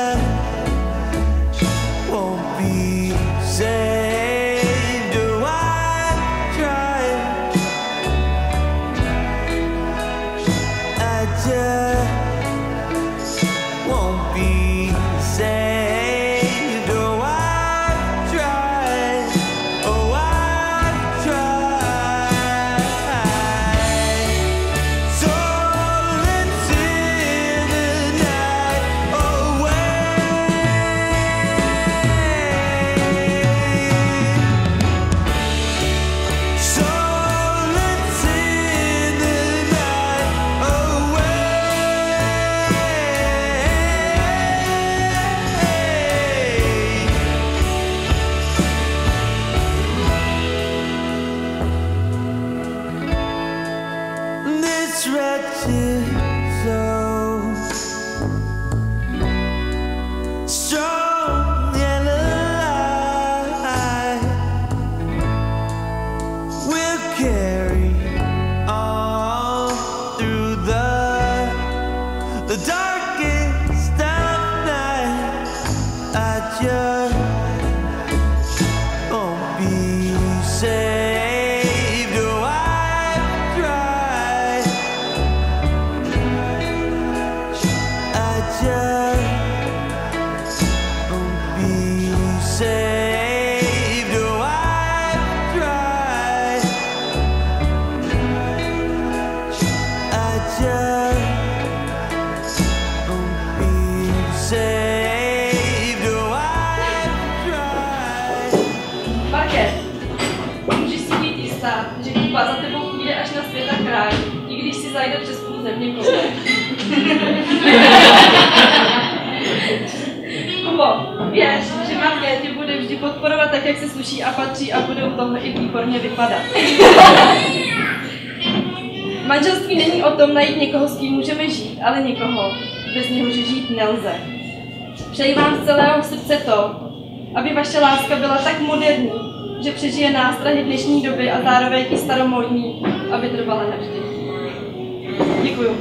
love carry on through the the darkest zajde přes půl země. Kubo, věř, že Marke tě bude vždy podporovat tak, jak se sluší a patří a bude u toho i výborně vypadat. Manželství není o tom najít někoho, s kým můžeme žít, ale někoho, bez něhož žít nelze. Přeji vám z celého srdce to, aby vaše láska byla tak moderní, že přežije nástrahy dnešní doby a zároveň i staromódní, aby trvala navždy. Дякую.